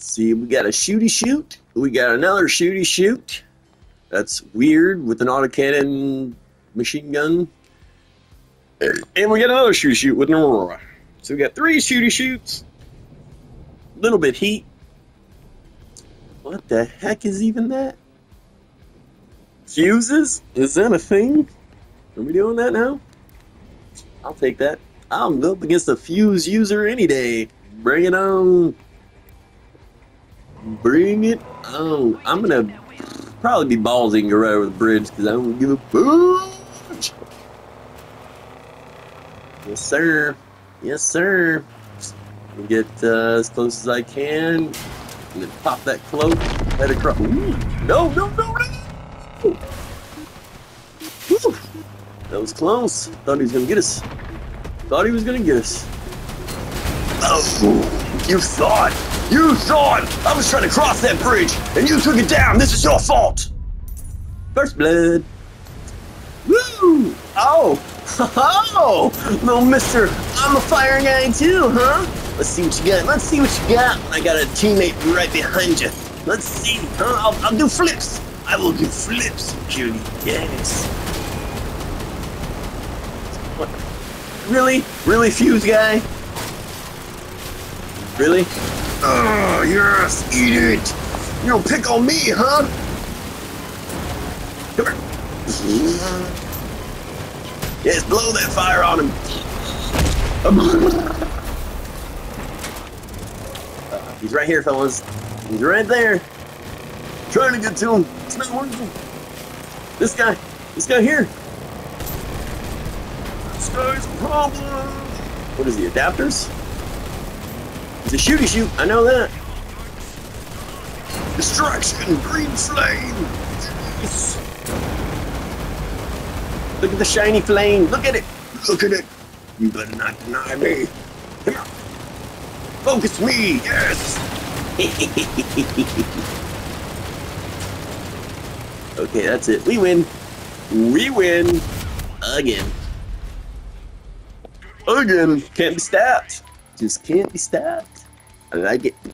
See, we got a shooty shoot. We got another shooty shoot. That's weird with an autocannon machine gun. And we got another shooty shoot with an Aurora. So we got three shooty shoots. A Little bit heat. What the heck is even that? Fuses? Is that a thing? Are we doing that now? I'll take that. I'll go up against a fuse user any day. Bring it on. Bring it on. I'm gonna probably be ballsy and right over the bridge because I don't give a fuck. Yes, sir. Yes, sir. Get uh, as close as I can. And then pop that cloak. Head across. Ooh. No, no, no, no! That was close. Thought he was gonna get us. Thought he was gonna get us. Oh, you thought, you thought I was trying to cross that bridge and you took it down. This is your fault. First blood. Woo! Oh, oh, little Mister, I'm a fire guy too, huh? Let's see what you got. Let's see what you got. I got a teammate right behind you. Let's see. Huh? I'll, I'll do flips. I will do flips, Judy. Yes. What? Really? Really, Fuse Guy? Really? Oh, yes, eat it! You don't pick on me, huh? Come here. Yes, blow that fire on him. Uh, he's right here, fellas. He's right there. Trying to get to him. It's not working. This guy. This guy here. This guy's a problem. What is he, adapters? It's a shooty shoot, I know that. Distraction, green flame. Yes. Look at the shiny flame. Look at it. Look at it. You better not deny me. Come here. Focus me. Yes. okay, that's it. We win. We win. Again. Again. Can't be stopped. Just can't be stopped. I like it.